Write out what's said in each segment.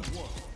Round one.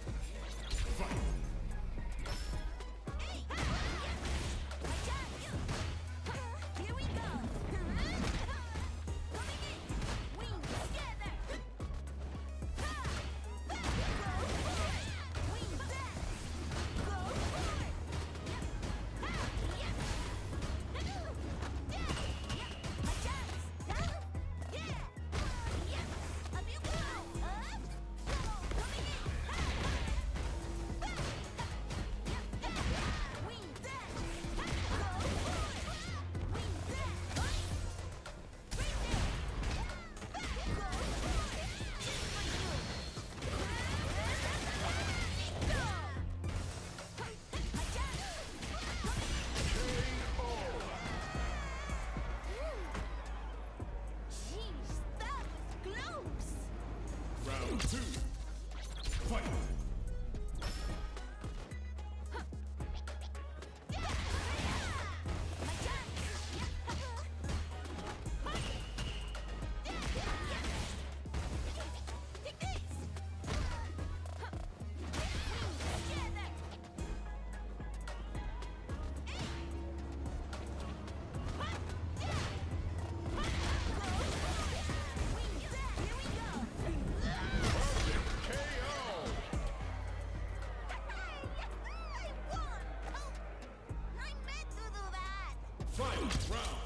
Final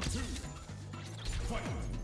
round.